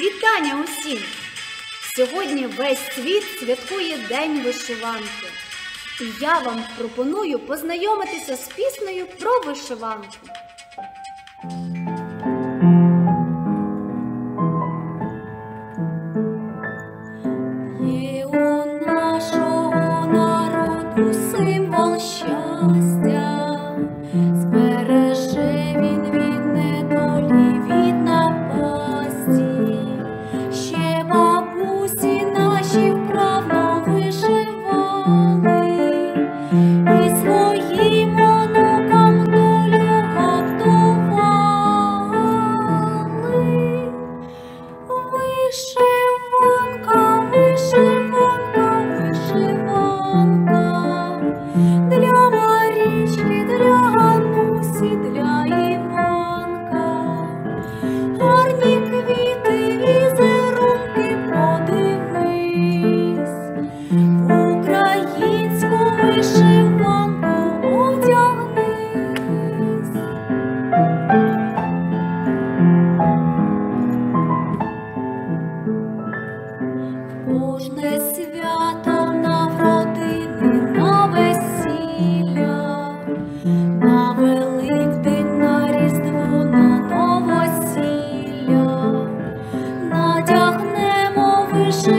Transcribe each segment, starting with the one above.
Вітання усім! Сьогодні весь світ святкує День вишиванки. І я вам пропоную познайомитися з піснею про вишиванку. Є у нашого народу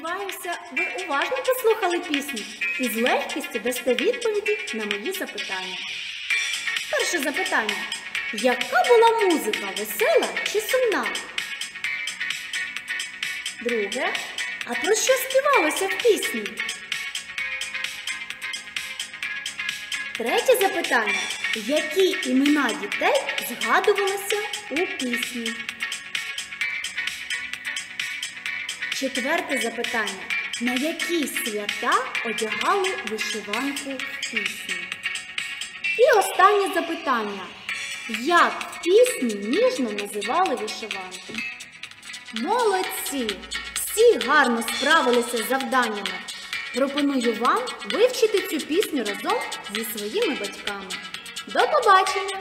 сподіваюся, ви уважно послухали пісню і з легкістю дасте відповіді на мої запитання. Перше запитання. Яка була музика весела чи сумна? Друге. А про що співалося в пісні? Третє запитання. Які імена дітей згадувалися у пісні? Четверте запитання. На які свята одягали вишиванку в пісні? І останнє запитання. Як в пісні ніжно називали вишиванку? Молодці! Всі гарно справилися з завданнями. Пропоную вам вивчити цю пісню разом зі своїми батьками. До побачення!